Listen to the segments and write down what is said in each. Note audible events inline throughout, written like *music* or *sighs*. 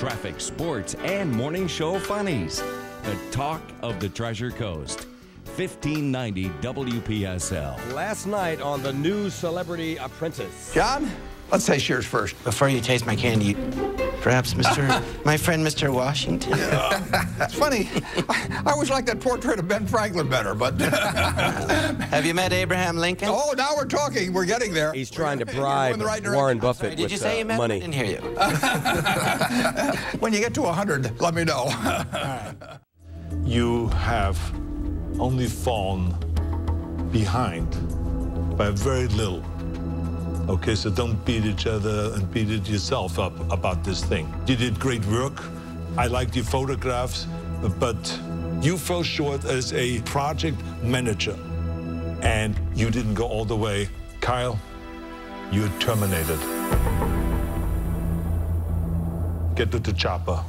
traffic, sports, and morning show funnies. The talk of the Treasure Coast. 1590 WPSL. Last night on the new Celebrity Apprentice. John, let's say yours first. Before you taste my candy, perhaps Mr. *laughs* my friend Mr. Washington. *laughs* It's funny. I, I always like that portrait of Ben Franklin better, but *laughs* Have you met Abraham Lincoln? oh, now we're talking. We're getting there. He's trying to bribe right. Warren Buffett Did with you say uh, you met him? I money. didn't hear you. When you get to 100, let me know. you have only fallen behind by very little. Okay, so don't beat each other and beat it yourself up about this thing. You did great work. I liked your photographs, but you fell short as a project manager and you didn't go all the way. Kyle, you're terminated. Get to the chopper,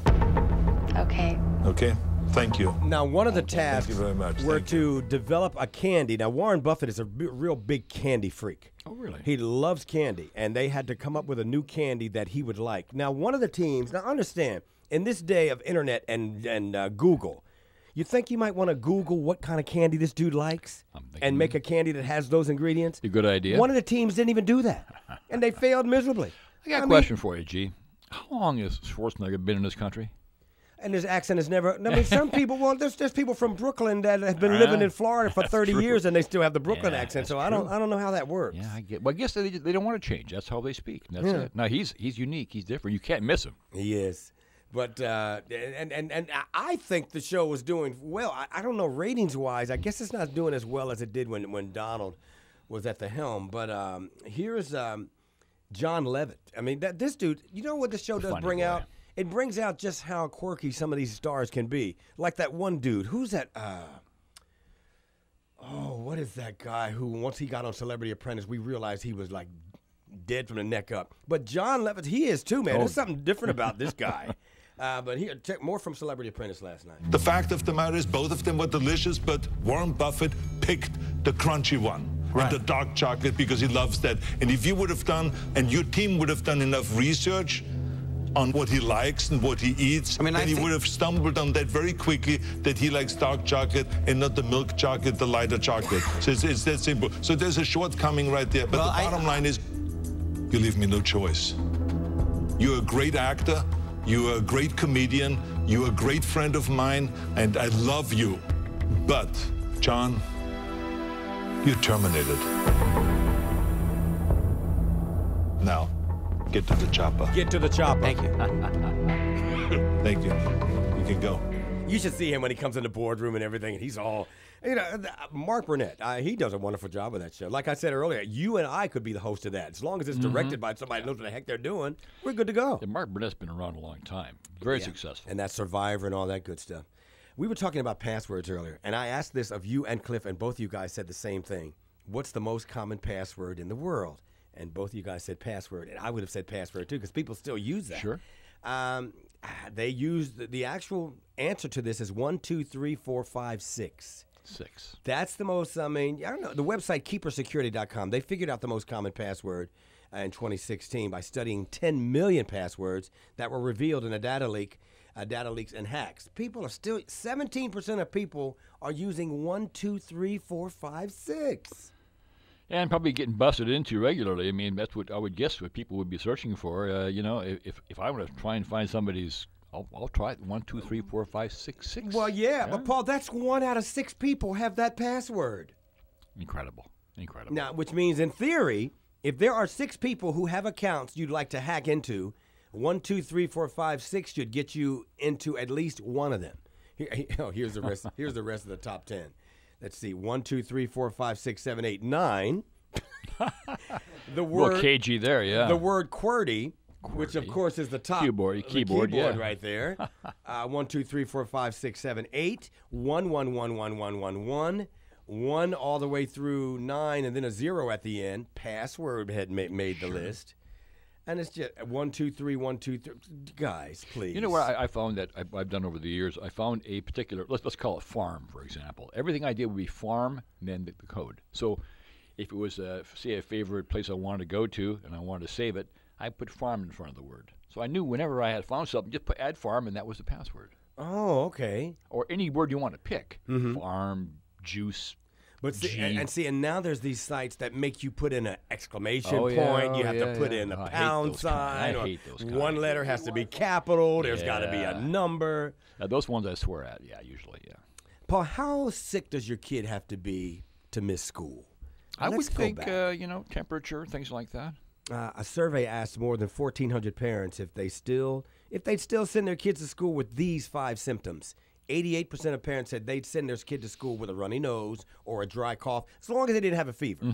Okay. okay? Thank you. Now, one of the tasks you very much. were Thank to develop a candy. Now, Warren Buffett is a b- real big candy freak. Oh, really? He loves candy, and they had to come up with a new candy that he would like. Now, one of the teams. Now, understand, in this day of internet and and uh, Google, you think you might want to Google what kind of candy this dude likes, and make a candy that has those ingredients. A good idea. One of the teams didn't even do that, and they *laughs* failed miserably. I got a mean, question for you, G. How long has Schwarzenegger been in this country? And his accent is never. I mean, some people. Well, there's there's people from Brooklyn that have been living in Florida for *laughs* 30 true. years, and they still have the Brooklyn Yeah, accent. So I don't. I don't know how that works. Yeah, I get. Well, I guess they, they don't want to change. That's how they speak. That's Yeah. it. Now he's he's unique. He's different. You can't miss him. He is. But uh, and and and I- I think the show was doing well. I, I don't know ratings wise. I guess it's not doing as well as it did when when Donald was at the helm. But um, here's um, Jon Lovitz. I mean, that this dude. You know what the show does funny bring boy. out? It brings out just how quirky some of these stars can be. Like that one dude. Who's that? Uh, oh, what is that guy who once he got on Celebrity Apprentice, we realized he was like dead from the neck up. But Jon Lovitz, he is too, man. There's something different about this *laughs* guy. Uh, but here, check more from Celebrity Apprentice last night. The fact of the matter is, both of them were delicious, but Warren Buffett picked the crunchy one. And the dark chocolate because he loves that. And if you would have done, and your team would have done enough research on what he likes and what he eats, I mean, then I he would have stumbled on that very quickly that he likes dark chocolate and not the milk chocolate, the lighter chocolate. So it's, it's that simple. So there's a shortcoming right there. But Well, the I- bottom line is, you leave me no choice. You're a great actor. You're a great comedian. You're a great friend of mine, and I love you. But, John, you're terminated. Now, get to the chopper. Get to the chopper. Thank you. *laughs* Thank you. You can go. You should see him when he comes in the boardroom and everything, and he's all, you know, Mark Burnett. Uh, he does a wonderful job of that show. Like I said earlier, you and I could be the host of that. As long as it's directed by somebody who knows what the heck they're doing, we're good to go. And Mark Burnett's been around a long time. Very successful. and that Survivor and all that good stuff. We were talking about passwords earlier, and I asked this of you and Cliff, and both of you guys said the same thing. What's the most common password in the world? And both of you guys said password, and I would have said password too, because people still use that. Sure. Um, they use the, the actual answer to this is one, two, three, four, five, six. Six. That's the most, I mean, I don't know. The website keepersecurity.com, they figured out the most common password uh, in 2016 by studying 10 million passwords that were revealed in a data leak, uh, data leaks and hacks. People are still, 17% of people are using one, two, three, four, five, six. And probably getting busted into regularly. I mean, that's what I would guess what people would be searching for. Uh, you know, if, if I want to try and find somebody's, I'll, I'll try it. One, two, three, four, five, six, six. Well, yeah, but Paul, that's one out of six people have that password. Incredible. Incredible. Now, which means in theory, if there are six people who have accounts you'd like to hack into, one, two, three, four, five, six should get you into at least one of them. Here, *laughs* oh, here's the rest. here's the rest of the top ten. Let's see: one, two, three, four, five, six, seven, eight, nine. *laughs* the word Well, KG there, yeah. the word QWERTY, which of course is the top Keyboard, the keyboard, yeah. right there. *laughs* uh, one, two, three, four, five, six, seven, eight. One, one, one, one, one, one, one. One all the way through nine, and then a zero at the end. Password had ma- made the list, and it's just one, two, three, one, two, three. Guys, please. You know what I, I found that I, I've done over the years? I found a particular, let's, let's call it farm, for example. Everything I did would be farm and then the, the code. So if it was, uh, say, a favorite place I wanted to go to and I wanted to save it, I put farm in front of the word. So I knew whenever I had found something, just put add farm, and that was the password. Oh, okay. Or any word you want to pick. Mm-hmm. Farm, juice. But see, and, and see, and now there's these sites that make you put in an exclamation Oh, yeah, point. You oh, have yeah, to put yeah. in a Oh, pound kind. I sign. hate those One letter has to be capital. There's got to be a number. Uh, those ones I swear at. Yeah, usually, yeah. Paul, how sick does your kid have to be to miss school? I Let's would think, uh, you know, temperature, things like that. Uh, a survey asked more than 1,400 parents if they still if they'd still send their kids to school with these five symptoms. 88% of parents said they'd send their kid to school with a runny nose or a dry cough, as long as they didn't have a fever.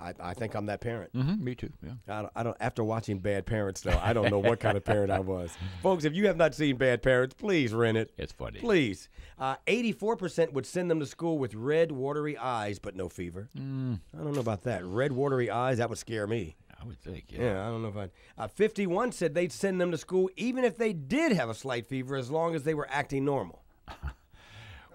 I, I think I'm that parent. Mm-hmm, me too. Yeah. I don't, I don't. After watching Bad Parents, though, I don't know what kind of parent I was. *laughs* Folks, if you have not seen Bad Parents, please rent it. It's funny. Please. Uh, 84% would send them to school with red, watery eyes, but no fever. Mm. I don't know about that. Red, watery eyes, that would scare me. I would think, yeah. Yeah, I don't know if I'd. Uh, 51 said they'd send them to school even if they did have a slight fever as long as they were acting normal.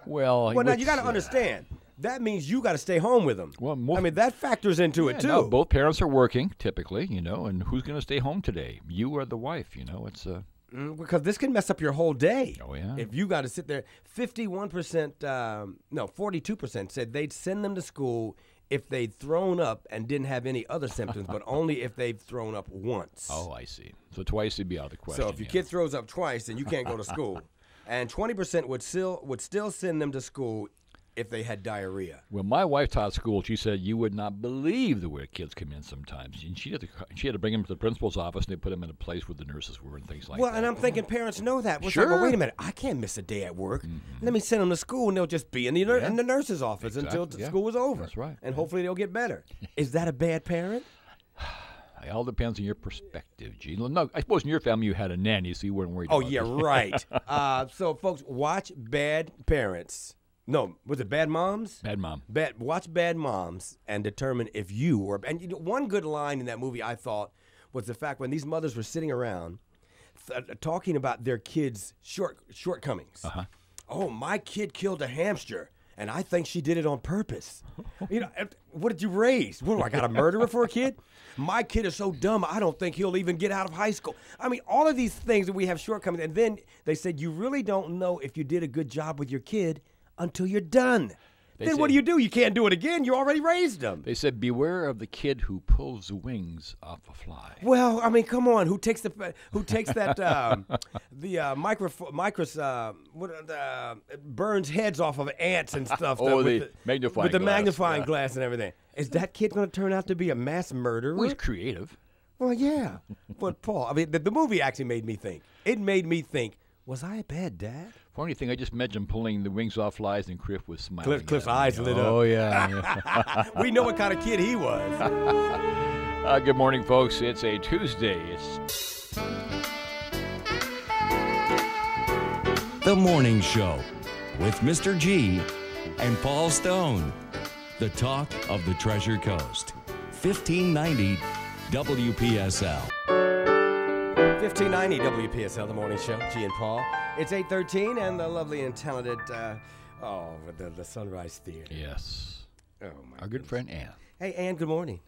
Well, Well, now you got to understand. That means you got to stay home with them. Well, most- I mean, that factors into yeah, it, too. no, both parents are working, typically, you know, and who's going to stay home today? You or the wife, you know? It's uh, Mm, because this can mess up your whole day. Oh, yeah. If you got to sit there, fifty-one percent, um, no, forty-two percent said they'd send them to school if they'd thrown up and didn't have any other symptoms, but only if they've thrown up once. Oh, I see. So twice would be out of the question. so if your yeah. kid throws up twice, then you can't go to school. *laughs* and twenty percent would still would still send them to school if they had diarrhea. When my wife taught school, she said you would not believe the way kids come in sometimes. And she had to she had to bring them to the principal's office and they put them in a place where the nurses were and things like well, that. Well, and I'm thinking parents know that. Well, it's like, well, Sure. wait a minute, I can't miss a day at work. Mm-hmm. Let me send them to school, and they'll just be in the Yeah. in the nurse's office until Exactly, t- yeah. school is over. That's right, And yeah. hopefully they'll get better. *laughs* Is that a bad parent? It all depends on your perspective, Gene. No, I suppose in your family you had a nanny, so you weren't worried. Oh yeah, this. *laughs* right. uh, so folks, watch Bad Parents. No, was it Bad Moms? Bad mom. Bad. Watch Bad Moms and determine if you were. And you know, one good line in that movie I thought was the fact when these mothers were sitting around th- talking about their kids' short shortcomings. Uh-huh. Oh, my kid killed a hamster. And I think she did it on purpose. You know, what did you raise? What do I got a murderer for a kid? My kid is so dumb. I don't think he'll even get out of high school. I mean, all of these things that we have shortcomings. And then they said you really don't know if you did a good job with your kid until you're done. They then what do you do? You can't do it again. You already raised them. They said beware of the kid who pulls the wings off a fly. Well, I mean, come on. Who takes the who takes that *laughs* um, the uh, micro micros uh, what uh, burns heads off of ants and *laughs* stuff? Oh, with the magnifying with the glass, magnifying yeah. glass and everything. Is that kid going to turn out to be a mass murderer? Well, he's creative. Well, yeah. But Paul, I mean, the, the movie actually made me think. It made me think. Was I a bad dad? Funny thing, I just mentioned pulling the wings off flies, and Cliff was smiling. Cliff- Cliff's eyes lit up. Oh yeah. yeah. *laughs* *laughs* we know what kind of kid he was. *laughs* uh, good morning, folks. It's a Tuesday. It's The Morning Show with Mr. G and Paul Stone. The talk of the Treasure Coast. 1590 WPSL. 1590 WPSL, the morning show. G and Paul. It's 813 and the lovely and talented, uh, oh, the, the Sunrise Theater. yes. Oh, my Our good friend Ann. Hey, Ann, good morning.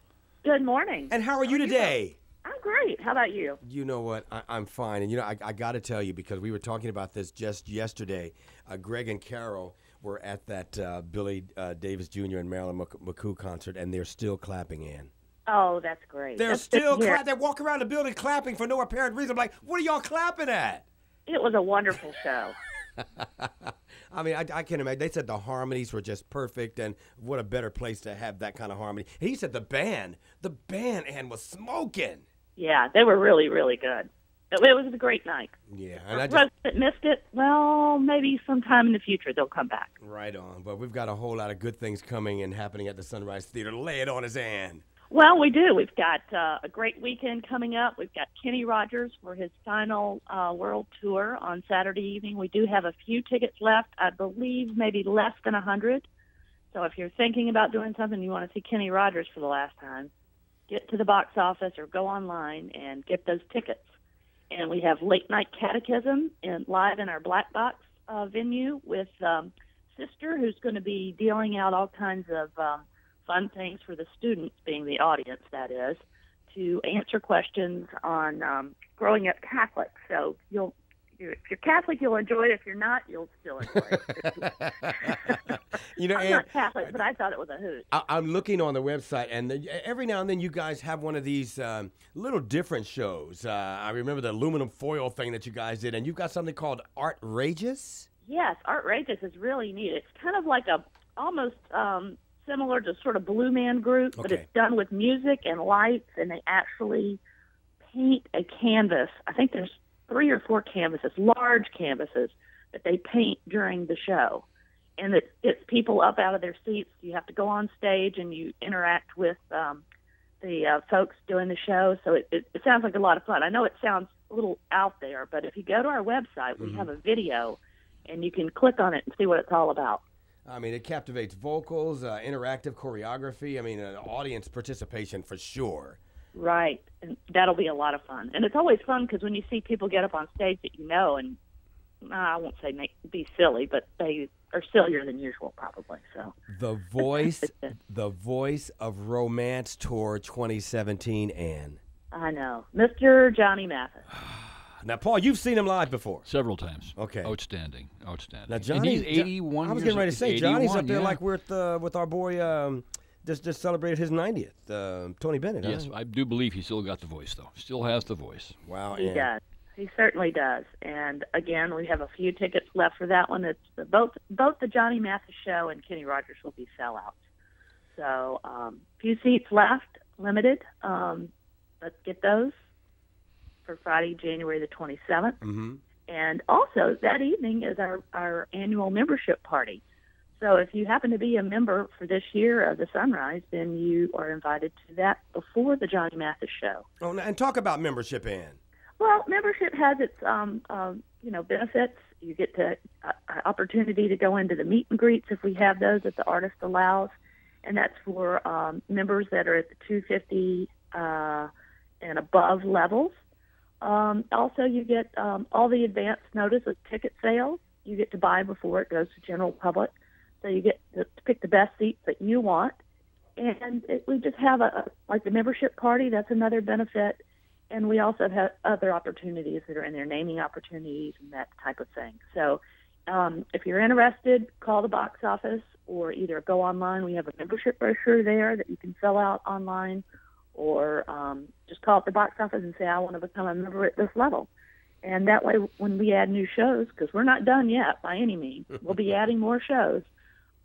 Good morning. And how are you today? I'm great. How about you? You know what? I, I'm fine. And you know, I, I got to tell you, because we were talking about this just yesterday. Uh, Greg and Carol were at that uh, Billy uh, Davis Jr. and Marilyn McCoo concert, and they're still clapping, Ann. Oh, that's great. They're That's still hear. clapping. They walk around the building clapping for no apparent reason. I'm like, what are y'all clapping at? It was a wonderful show. *laughs* I mean, I, I can't imagine. They said the harmonies were just perfect, and what a better place to have that kind of harmony. He said the band, the band, and was smoking. Yeah, they were really, really good. It, it was a great night. Yeah, and I just that missed it, well, maybe sometime in the future they'll come back. right on. But we've got a whole lot of good things coming and happening at the Sunrise Theater. Lay it on his Ann. Well, we do. We've got uh, a great weekend coming up. We've got Kenny Rogers for his final uh, world tour on Saturday evening. We do have a few tickets left. I believe maybe less than a hundred. So if you're thinking about doing something, you want to see Kenny Rogers for the last time, get to the box office or go online and get those tickets. And we have late night catechism and live in our black box uh, venue with um, Sister, who's going to be dealing out all kinds of um, fun things for the students, being the audience, that is. to answer questions on um, growing up Catholic. So you'll if you're Catholic, you'll enjoy it. If you're not, you'll still enjoy it. *laughs* You know, I'm not Catholic, but I thought it was a hoot. I, I'm looking on the website, and the, every now and then you guys have one of these um, little different shows. Uh, I remember the aluminum foil thing that you guys did, and you've got something called Artrageous. Yes, Artrageous is really neat. It's kind of like a almost um, similar to sort of Blue Man Group, but it's done with music and lights, and they actually paint a canvas. I think there's three or four canvases, large canvases that they paint during the show, and it, it's people up out of their seats. You have to go on stage and you interact with um, the uh, folks doing the show. So it, it, it sounds like a lot of fun. I know it sounds a little out there, but if you go to our website, we have a video, and you can click on it and see what it's all about. I mean, it captivates vocals, uh, interactive choreography. I mean, uh, audience participation for sure. Right, and that'll be a lot of fun. And it's always fun because when you see people get up on stage that you know, and uh, I won't say make be silly, but they are sillier than usual, probably. So The voice, *laughs* the voice of Romance Tour 2017, Ann. I know, Mr. Johnny Mathis. *sighs* Now, Paul, you've seen him live before. Several times. Okay. Outstanding. Outstanding. Now, And Johnny, he's Jo- 81 I was getting ready to say, Johnny's up there yeah. like with uh, with our boy. Um, just just celebrated his 90th. Uh, Tony Bennett. huh? Yes, I do believe he still got the voice, though. Still has the voice. Wow. He Ann. does. He certainly does. And again, we have a few tickets left for that one. It's the, both both the Johnny Mathis show and Kenny Rogers will be sellouts. So um, few seats left, limited. Um, let's get those for Friday, January the 27th. Mm-hmm. And also that evening is our, our annual membership party. So if you happen to be a member for this year of the Sunrise, then you are invited to that before the Johnny Mathis show. Oh, and talk about membership, Ann. Well, membership has its um, um, you know benefits. You get to uh, opportunity to go into the meet and greets if we have those that the artist allows, and that's for um, members that are at the 250 uh, and above levels. Um, also, you get um, all the advance notice of ticket sales. You get to buy before it goes to general public, so you get to pick the best seats that you want. And it, we just have a like the membership party. That's another benefit and we also have other opportunities that are in there, naming opportunities and that type of thing. So, um, if you're interested, call the box office or either go online. We have a membership brochure there that you can fill out online, or um, just call up the box office and say, "I want to become a member at this level." And that way, when we add new shows, because we're not done yet by any means, we'll be *laughs* adding more shows.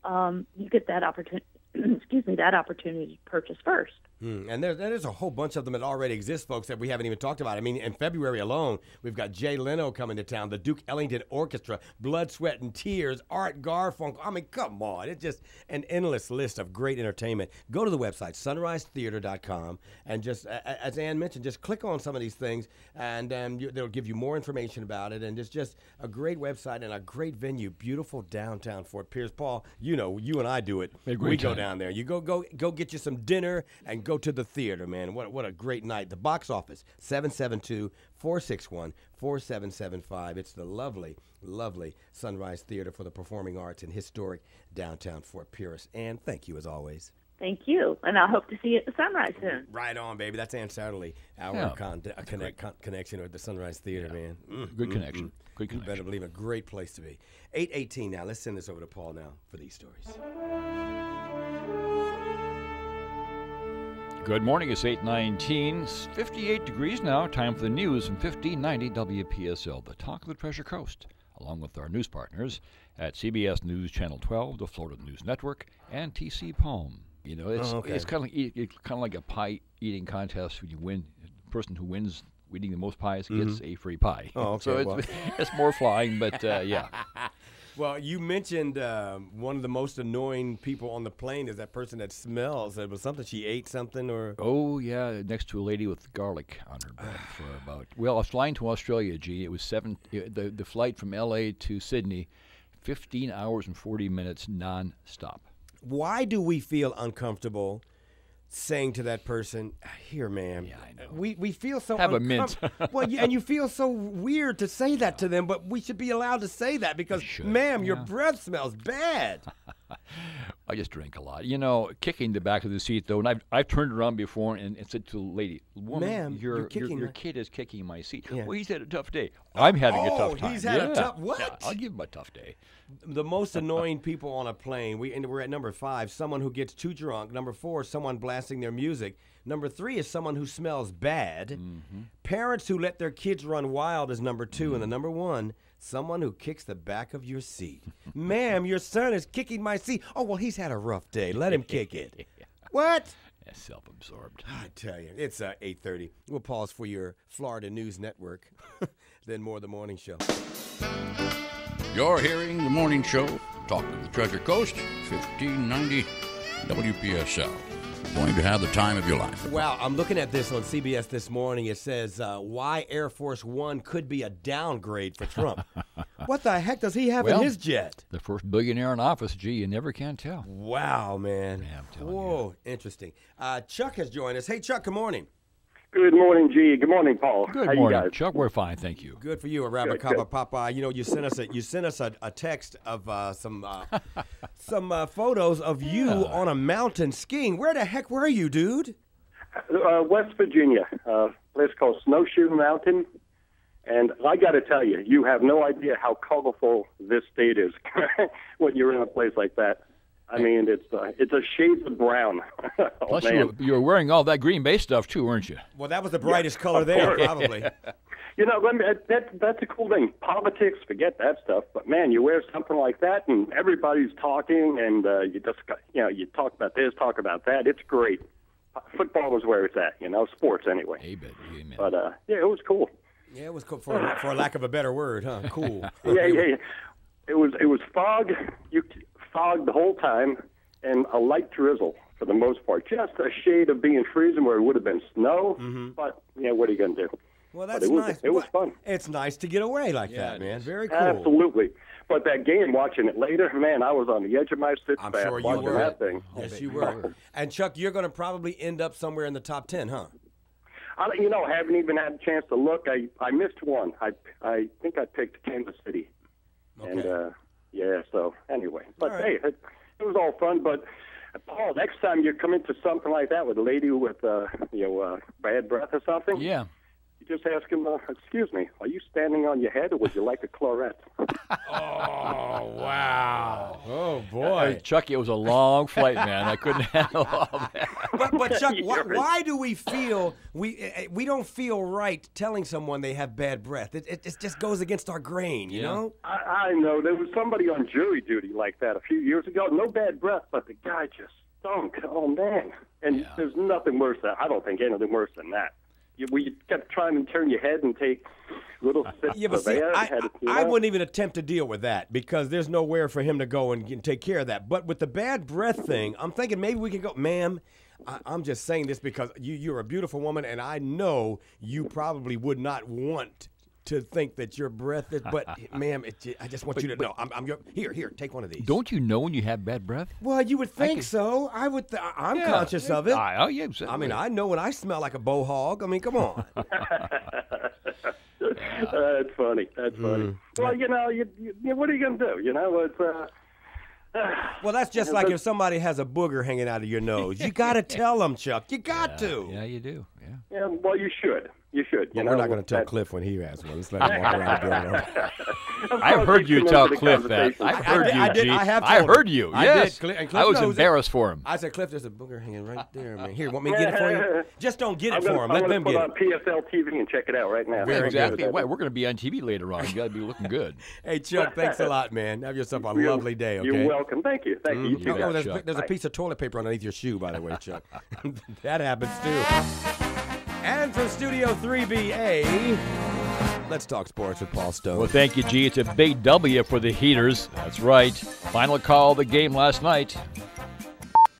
Um, you get that opportunity. *clears throat* excuse me, that opportunity to purchase first. Hmm, And there, there's a whole bunch of them that already exist, folks, that we haven't even talked about. I mean, in February alone, we've got Jay Leno coming to town, the Duke Ellington Orchestra, Blood, Sweat, and Tears, Art Garfunkel. I mean, come on. It's just an endless list of great entertainment. Go to the website, sunrisetheater.com, and just, a- a- as Ann mentioned, just click on some of these things, and um, you, they'll give you more information about it. And it's just a great website and a great venue, beautiful downtown Fort Pierce. Paul, you know, you and I do it. Had a We go time. Down there. You go go go get you some dinner and go to the theater, man. What what a great night. The box office 772-461-4775. It's the lovely lovely Sunrise Theater for the Performing Arts in historic downtown Fort Pierce. And thank you as always. Thank you, and I hope to see you at the sunrise soon. Right on, baby. That's Ann Satterley, our Yeah. con- uh, connect, con- connection with the Sunrise Theater, man. Mm, Good mm, connection. mm. Good You better connection. believe a Great place to be. 818 now. Let's send this over to Paul now for these stories. Good morning. It's 819. 58 degrees now. Time for the news from 1590 WPSL, the talk of the Treasure Coast, along with our news partners at CBS News Channel 12, the Florida News Network, and TC Palm. You know, it's Oh, okay. it's kind of like, it's kind of like a pie eating contest. When you win, the person who wins eating the most pies gets a free pie. Oh, *laughs* so okay, it's, *laughs* it's more flying, but uh, yeah. *laughs* Well, you mentioned um, one of the most annoying people on the plane is that person that smells. It was something she ate something or. Oh yeah, next to a lady with garlic on her bed *sighs* for about. Well, I was flying to Australia. G. It was seven. uh, The the flight from L.A. to Sydney, fifteen hours and forty minutes non-stop. Why do we feel uncomfortable saying to that person, "Here, ma'am"? Yeah, I know. We we feel so Have a mint. well, yeah, and you feel so weird to say that to them, but we should be allowed to say that because, ma'am, your breath smells bad. *laughs* I just drink a lot. You know, kicking the back of the seat though, and I've I've turned around before and, and said to the lady, "Woman, Ma'am, your you're kicking your, my-" kid is kicking my seat." Yeah. Well, he's had a tough day. I'm having a Oh, tough time. he's had a Yeah. tough- Yeah, what? I'll give him a tough day. the most *laughs* annoying people on a plane. We and we're at number five. Someone who gets too drunk. Number four, someone blasting their music. Number three is someone who smells bad. Mm-hmm. Parents who let their kids run wild is number 2 and the number one, someone who kicks the back of your seat. Ma'am, your son is kicking my seat. Oh well, he's had a rough day. Let him kick it. *laughs* What? Yeah, self-absorbed. I tell you, it's uh, 8:30. We'll pause for your Florida News Network. *laughs* then more of the morning show. You're hearing the morning show, Talk of the Treasure Coast, 1590 WPSL. Going to have the time of your life. Wow, I'm looking at this on CBS this morning. It says uh, why Air Force One could be a downgrade for Trump. *laughs* what the heck does he have Well- in his jet? The first billionaire in office. Gee, you never can tell. Wow, man. Yeah, telling you. Whoa, interesting. Uh, Chuck has joined us. Hey, Chuck. Good morning. Good morning, G. Good morning, Paul. Good How morning, you guys? Chuck. We're fine, thank you. Good for you, Rabbi Good, Kappa good. Papa. You know, you sent us a you sent us a, a text of uh, some uh, *laughs* some uh, photos of you on a mountain skiing. Where the heck were you, dude? Uh, West Virginia, uh, place called Snowshoe Mountain. And I got to tell you, you have no idea how colorful this state is *laughs* when you're in a place like that. I mean, it's uh, it's a shade of brown. *laughs* oh, Plus, man. you were, you were wearing all that Green Bay stuff too, weren't you? Well, that was the brightest color there, *laughs* probably. You know, let me, that that's a cool thing. Politics, forget that stuff. But man, you wear something like that, and everybody's talking, and uh, you just you know you talk about this, talk about that. It's great. Football is where it's at. You know, sports anyway. Amen. Amen. But uh, yeah, it was cool. Yeah, it was cool for for a lack of a better word, huh? Cool. *laughs* yeah, yeah, yeah. It was it was fog. You fog the whole time, and a light drizzle for the most part. Just a shade of being freezing where it would have been snow. But yeah, what are you gonna do? Well, that's it was nice. it was fun. It's nice to get away like Yeah, that, man. Very cool. Absolutely. But that game, watching it later, man, I was on the edge of my seat I'm sure you were. that thing. Yes, you were. And Chuck, you're going to probably end up somewhere in the top ten, huh? I, you know, haven't even had a chance to look. I I missed one. I I think I picked Kansas City, and uh, yeah. So anyway, but All right. hey, it, it was all fun. But uh, Paul, next time you come into something like that with a lady with uh, you know uh, bad breath or something, Yeah. You just ask him, uh, "Excuse me, are you standing on your head, or would you like a claret?" *laughs* Oh wow! Oh Hey, boy! Chuck, it was a long flight, man. I couldn't *laughs* handle all that. But, but Chuck, why, *laughs* why do we feel we eh, eh, we don't feel right telling someone they have bad breath? It, it, it just goes against our grain, you Yeah. know. I, I know there was somebody on jury duty like that a few years ago. No bad breath, but the guy just stunk. Oh man! And there's nothing worse than I don't think anything worse than that. You, we kept trying to turn your head and take little *laughs* sips Yeah, but see, air. I, I, I wouldn't even attempt to deal with that because there's nowhere for him to go and, and take care of that. But with the bad breath thing, I'm thinking maybe we can go, ma'am. I, I'm just saying this because you, you're a beautiful woman, and I know you probably would not want to think that your breath is. But, *laughs* ma'am, it, I just want you to know. I'm, I'm your, here, here, take one of these. Don't you know when you have bad breath? Well, you would think can- so. I would. Th- I'm Yeah. conscious of it. I, oh, yeah. I mean, I know when I smell like a bow hog. I mean, come on. *laughs* That's funny. That's funny. Mm. Well, you know, you, you, you- what are you going to do? You know, it's uh, *sighs* Well, that's just like if somebody has a booger hanging out of your nose. You got to *laughs* tell them, Chuck. You got to. Yeah, you do. Yeah. yeah, well, you should. You should. you know, we're not going to tell that- Cliff when he has one. Let's let him walk around the building. *laughs* I've heard you tell Cliff that. I've I heard did- you, I did- G. I have I heard him. you. I did, Yes. Cliff I was knows it. embarrassed for him. I said, Cliff, there's a booger hanging right there, man. Here, want me to get it for you? *laughs* Just don't get it I'm for him. I'm Let them put get on it. PSL TV and check it out right now. Very good. exactly. Wait, we're going to be on TV later on. You got to be looking good. *laughs* Hey, Chuck, thanks a lot, man. Have yourself a You're- lovely day, okay? You're welcome. Thank you. Thank you. You You too. Oh, bet, there's, a piece of toilet paper underneath your shoe, by the way, Chuck. that happens too. And from Studio 3BA, let's talk sports with Paul Stone. Well, thank you, G. It's a big W for the Heaters. That's right. Final call of the game last night.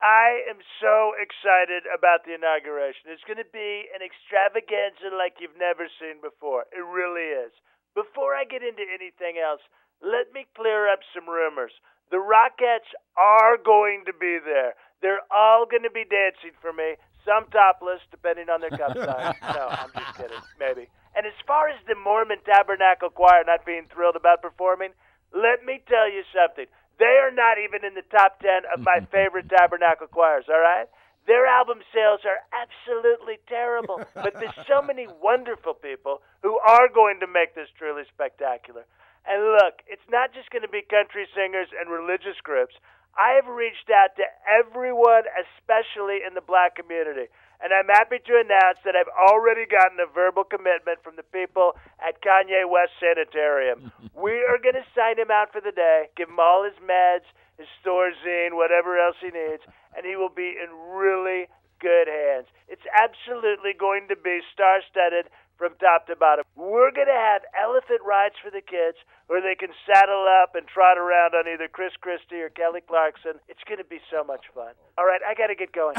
I am so excited about the inauguration. It's going to be an extravaganza like you've never seen before. It really is. Before I get into anything else, let me clear up some rumors. The Rockettes are going to be there. They're all going to be dancing for me, some topless, depending on their cup size. No, I'm just kidding. Maybe. And as far as the Mormon Tabernacle Choir not being thrilled about performing, let me tell you something. They are not even in the top 10 of my *laughs* favorite tabernacle choirs, all right? Their album sales are absolutely terrible, but there's so many *laughs* wonderful people who are going to make this truly spectacular. And look, it's not just going to be country singers and religious groups. I have reached out to everyone, especially in the black community. And I'm happy to announce that I've already gotten a verbal commitment from the people at Kanye West Sanitarium. *laughs* we are going to sign him out for the day, give him all his meds, his Thorazine, whatever else he needs, and he will be in really good hands. It's absolutely going to be star studded from top to bottom. We're going to have elephant rides for the kids where they can saddle up and trot around on either Chris Christie or Kelly Clarkson. It's going to be so much fun. All right, I got to get going.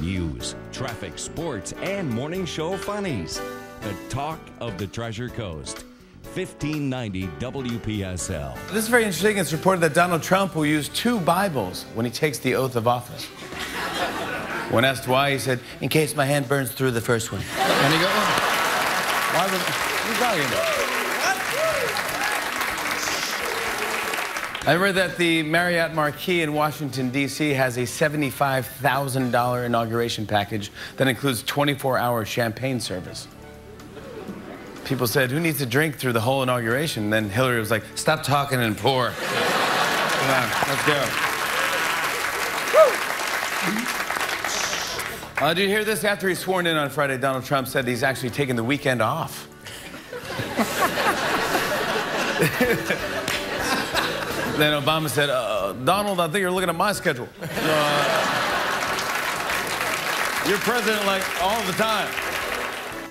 News, traffic, sports, and morning show funnies. The talk of the Treasure Coast. 1590 WPSL. This is very interesting. It's reported that Donald Trump will use two Bibles when he takes the oath of office. When asked why, he said, in case my hand burns through the first one. And he goes, oh, why would, what are you talking about? I read that the Marriott Marquis in Washington, D.C. has a $75,000 inauguration package that includes 24-hour champagne service. People said, who needs to drink through the whole inauguration? And then Hillary was like, stop talking and pour. *laughs* Come on, let's go. Uh, did you hear this? After he's sworn in on Friday, Donald Trump said he's actually taking the weekend off. *laughs* then Obama said, uh, Donald, I think you're looking at my schedule. Uh, you're president like all the time.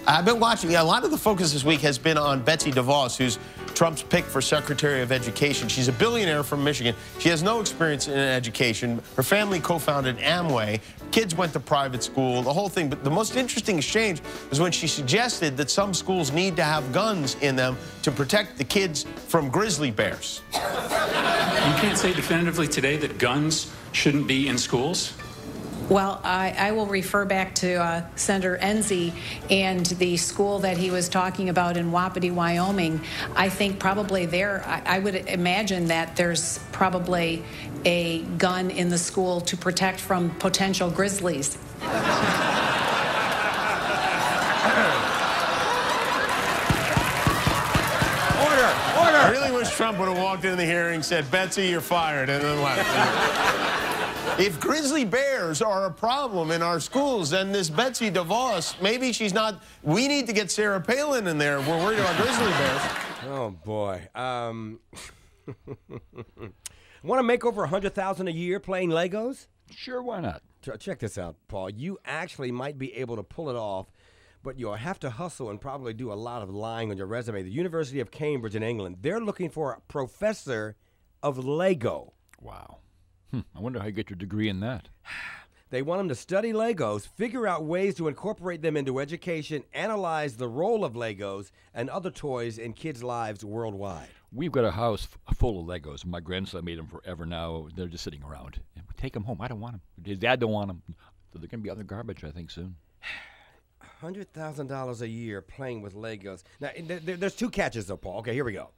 I've been watching. Yeah, a lot of the focus this week has been on Betsy DeVos, who's Trump's pick for Secretary of Education. She's a billionaire from Michigan. She has no experience in education. Her family co-founded Amway. Kids went to private school, the whole thing. But the most interesting exchange was when she suggested that some schools need to have guns in them to protect the kids from grizzly bears. You can't say definitively today that guns shouldn't be in schools? Well, I, I, will refer back to uh, Senator Enzi and the school that he was talking about in Wapiti, Wyoming. I think probably there, I, I would imagine that there's probably a gun in the school to protect from potential grizzlies. Order! Order! I really wish Trump would have walked in the hearing, said, Betsy, you're fired, and then left. If grizzly bears are a problem in our schools, then this Betsy DeVos, maybe she's not. We need to get Sarah Palin in there. We're worried about grizzly bears. Oh boy. Um, *laughs* Want to make over a hundred thousand a year playing Legos? Sure, why not? Check this out, Paul. You actually might be able to pull it off, but you'll have to hustle and probably do a lot of lying on your resume. The University of Cambridge in England, they're looking for a professor of Lego. Wow. Hmm, I wonder how you get your degree in that. *sighs* They want them to study Legos, figure out ways to incorporate them into education, analyze the role of Legos and other toys in kids' lives worldwide. We've got a house f- full of Legos. My grandson made them forever now. They're just sitting around. We Take them home. I don't want them. His dad don't want them. So they're going to be on the garbage, I think, soon. *sighs* Hundred thousand dollars a year playing with Legos. Now, there, there's two catches, though, Paul. Okay, here we go.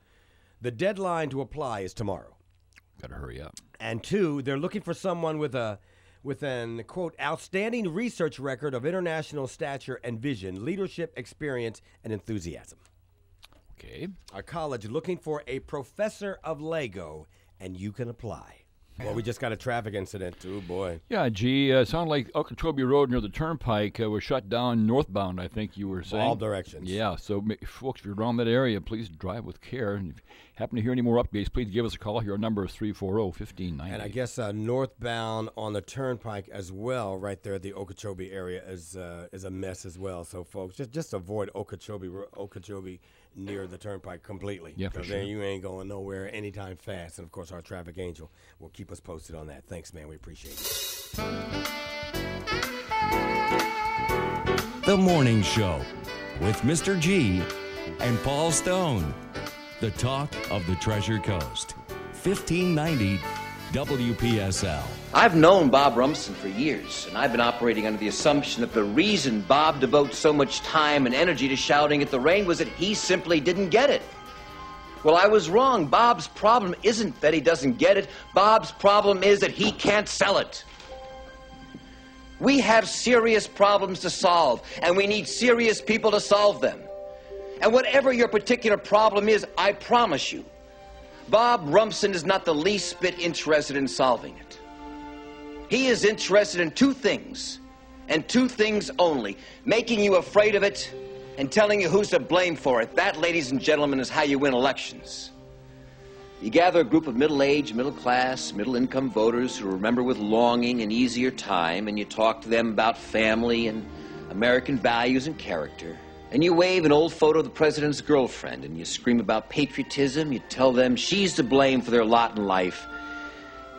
The deadline to apply is tomorrow. Got to hurry up. And two, they're looking for someone with a with an quote outstanding research record of international stature and vision, leadership experience, and enthusiasm. Okay. Our college looking for a professor of Lego, and you can apply. Well, we just got a traffic incident. Oh boy. Yeah, gee, uh, sounded like Okeechobee Road near the Turnpike uh, was shut down northbound. I think you were saying. All directions. Yeah, so folks, if you're around that area, please drive with care. And if you happen to hear any more updates, please give us a call. Your number is 340-1590. And I guess uh, northbound on the Turnpike as well, right there at the Okeechobee area, is uh, is a mess as well. So folks, just just avoid Okeechobee Okeechobee near the Turnpike completely. Yeah, for sure. Then you ain't going nowhere anytime fast. And of course, our traffic angel will keep us posted on that. Thanks, man. We appreciate it. The Morning Show with Mr. G and Paul Stone. The talk of the Treasure Coast. 1590 WPSL. I've known Bob Rumson for years, and I've been operating under the assumption that the reason Bob devotes so much time and energy to shouting at the rain was that he simply didn't get it. Well, I was wrong. Bob's problem isn't that he doesn't get it. Bob's problem is that he can't sell it. We have serious problems to solve, and we need serious people to solve them. And whatever your particular problem is, I promise you, Bob Rumson is not the least bit interested in solving it. He is interested in two things, and two things only making you afraid of it and telling you who's to blame for it. That, ladies and gentlemen, is how you win elections. You gather a group of middle aged, middle class, middle income voters who remember with longing an easier time, and you talk to them about family and American values and character. And you wave an old photo of the president's girlfriend, and you scream about patriotism. You tell them she's to blame for their lot in life.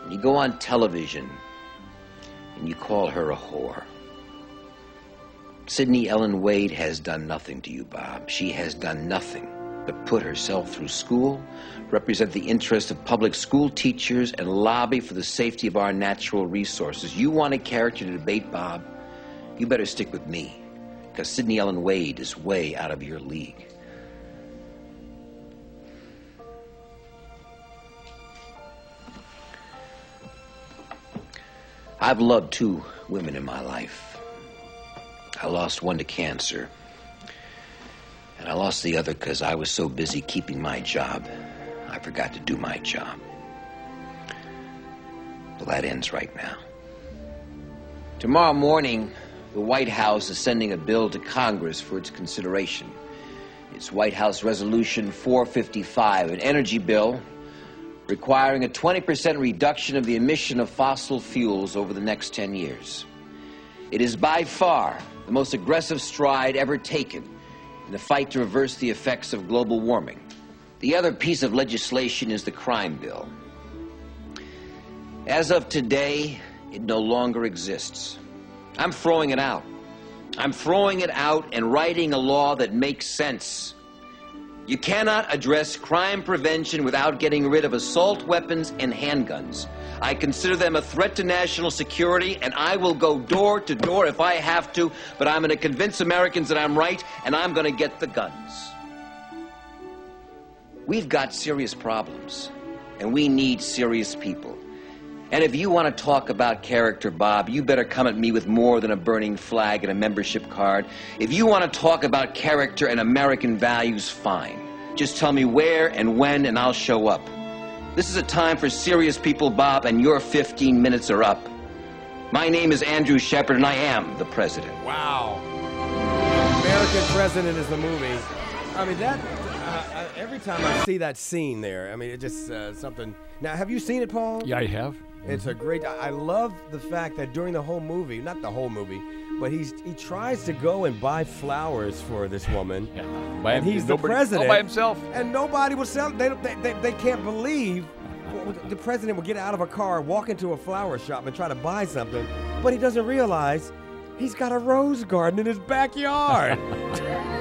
And you go on television, and you call her a whore. Sydney Ellen Wade has done nothing to you, Bob. She has done nothing but put herself through school, represent the interests of public school teachers, and lobby for the safety of our natural resources. You want a character to debate, Bob? You better stick with me, because Sydney Ellen Wade is way out of your league. I've loved two women in my life. I lost one to cancer. And I lost the other because I was so busy keeping my job, I forgot to do my job. Well, that ends right now. Tomorrow morning, the White House is sending a bill to Congress for its consideration. It's White House Resolution 455, an energy bill requiring a 20% reduction of the emission of fossil fuels over the next 10 years. It is by far the most aggressive stride ever taken in the fight to reverse the effects of global warming. The other piece of legislation is the crime bill. As of today, it no longer exists. I'm throwing it out. I'm throwing it out and writing a law that makes sense. You cannot address crime prevention without getting rid of assault weapons and handguns. I consider them a threat to national security, and I will go door to door if I have to, but I'm going to convince Americans that I'm right, and I'm going to get the guns. We've got serious problems, and we need serious people. And if you want to talk about character, Bob, you better come at me with more than a burning flag and a membership card. If you want to talk about character and American values, fine. Just tell me where and when, and I'll show up. This is a time for serious people, Bob, and your 15 minutes are up. My name is Andrew Shepard, and I am the president. Wow. American President is the movie. I mean, that, uh, uh, every time I see that scene there, I mean, it just uh, something. Now, have you seen it, Paul? Yeah, I have. It's a great. I I love the fact that during the whole movie, not the whole movie, but he's he tries to go and buy flowers for this woman, By and him- he's the nobody- all president by himself. and nobody will sell. They, they, they, they can't believe the president will get out of a car, walk into a flower shop, and try to buy something, but he doesn't realize he's got a rose garden in his backyard. *laughs*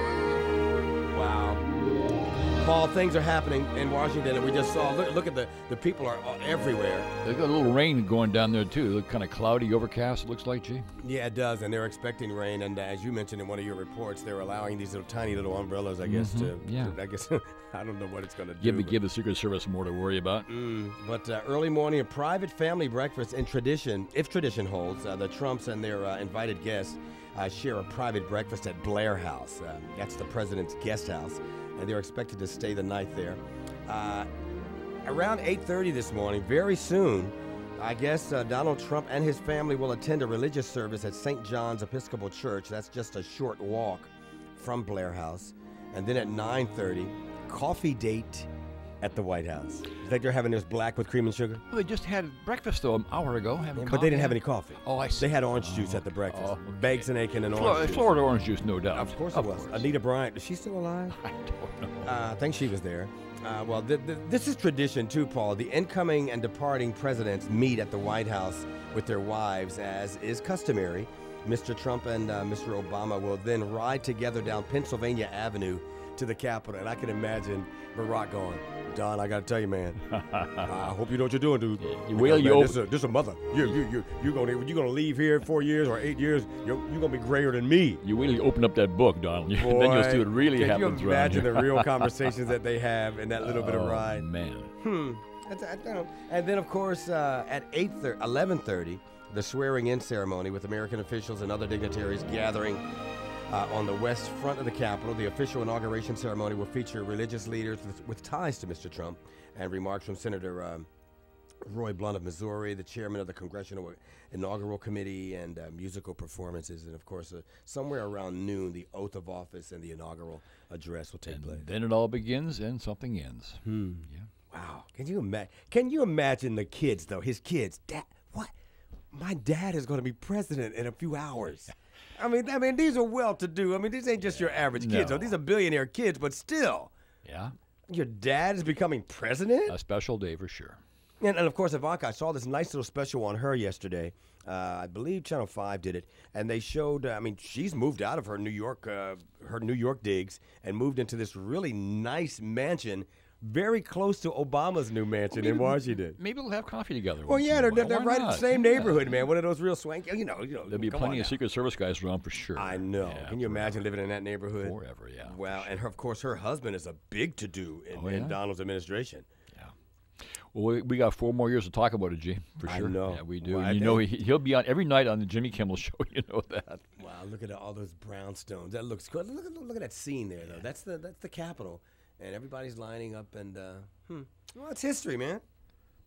Paul, things are happening in Washington, and we just saw. Look, look at the the people are everywhere. There's got a little rain going down there too. Look kind of cloudy, overcast. It looks like, G. Yeah, it does, and they're expecting rain. And uh, as you mentioned in one of your reports, they're allowing these little tiny little umbrellas. I guess Mhm, to, yeah. to- I guess *laughs* I don't know what it's going to do. Give but- give the Secret Service more to worry about. Mm, but uh, early morning, a private family breakfast in tradition, if tradition holds, uh, the Trumps and their uh, invited guests uh, share a private breakfast at Blair House. Uh, that's the president's guest house, and they're expected to stay the night there. Uh, around 8:30 this morning, very soon, I guess uh, Donald Trump and his family will attend a religious service at St. John's Episcopal Church. That's just a short walk from Blair House, and then at 9:30, coffee date at the White House. Is that they're having this black with cream and sugar? Well, they just had breakfast though an hour ago. Having But they didn't have any coffee. Oh, I see. They had orange juice at the breakfast. Bags and Aiken and Flor- orange juice. Florida orange juice, no doubt. Of course Of it was. course. Anita Bryant, is she still alive? *laughs* I don't know. Uh, I think she was there. Uh, well, th- th- this is tradition too, Paul. The incoming and departing presidents meet at the White House with their wives, as is customary. Mr. Trump and uh, Mr. Obama will then ride together down Pennsylvania Avenue to the Capitol, and I can imagine Barack going, Don, I got to tell you, man. *laughs* I hope you know what you're doing, dude. You will, you this, is a, this is a mother. You you you you gonna you gonna leave here four years or eight years? You're you gonna be grayer than me. You really open up that book, Donald. *laughs* then you'll see what really can happens you imagine the real *laughs* conversations that they have in that little bit of Oh, ride? man. Hmm. That's- I don't know. And then, of course, uh, at 8 11.30, the swearing-in ceremony with American officials and other dignitaries gathering uh, on the west front of the Capitol. The official inauguration ceremony will feature religious leaders with, with ties to Mr. Trump and remarks from Senator um, Roy Blunt of Missouri, the chairman of the Congressional Inaugural Committee, and uh, musical performances. And, of course, uh, somewhere around noon, the oath of office and the inaugural address will take place. Then it all begins and something ends. Hmm. Yeah. Wow. Can you imagine? Can you imagine the kids though? His kids. Dad, what? My dad is going to be president in a few hours. *laughs* I mean, I mean, these are well-to-do. I mean, these ain't just your average kids. No. These are billionaire kids, but still, Yeah. your dad is becoming president. A special day for sure. And, and of course, Ivanka, I saw this nice little special on her yesterday. Uh, I believe Channel Five did it, and they showed. Uh, I mean, she's moved out of her New York, uh, her New York digs, and moved into this really nice mansion, very close to Obama's new mansion in Washington. Maybe we'll have coffee together. Well, yeah, they're, they're, they're right in the not? same Yeah. neighborhood, man. One of those real swanky, you know. You know There'll be plenty of now. Secret Service guys around for sure. I know. Yeah, Can you imagine living in that neighborhood Forever, yeah. Wow, and her, of course, her husband is a big to-do in, Oh, in yeah? Donald's administration. Well, we, we got four more years to talk about it, G, for sure. I sure. know. Yeah, we do. Well, And you know, he, he'll be on every night on the Jimmy Kimmel *laughs* show. You know that. Wow, look at all those brownstones. That looks good. Look, at- look at that scene there, though. That's the that's the Capitol, and everybody's lining up. And uh, hmm. well, it's history, man.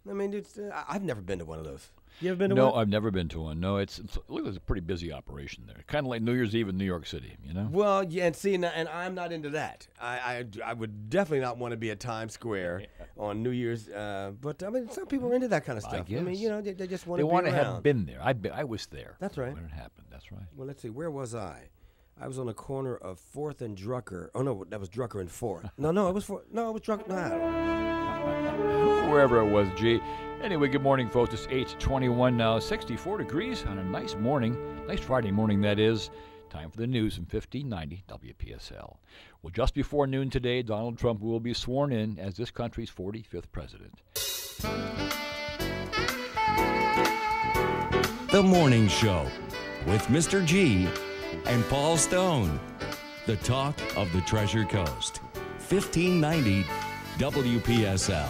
I mean, it's uh, I- I've never been to one of those. You ever been to no, one? No, I've never been to one. No, it's, it's look, it's a pretty busy operation there. Kind of like New Year's Eve in New York City. You know. Well, yeah, and see, and, and I'm not into that. I, I, I would definitely not want to be at Times Square *laughs* on New Year's. Uh, but I mean, some people are into that kind of stuff. I stuff. mean, you know, they, they just want to They want to have been there. I be, I was there. That's right. When it happened. That's right. Well, let's see. Where was I? I was on the corner of Fourth and Drucker. Oh no, that was Drucker and Fourth. No, no, it was Fourth. No, it was Drucker. No, I *laughs* Wherever it was, G. Anyway, good morning, folks. It's 821 now, 64 degrees on a nice morning. Nice Friday morning, that is. Time for the news from 1590 WPSL. Well, just before noon today, Donald Trump will be sworn in as this country's 45th president. The Morning Show with Mr. G and Paul Stone. The talk of the Treasure Coast. 1590 WPSL.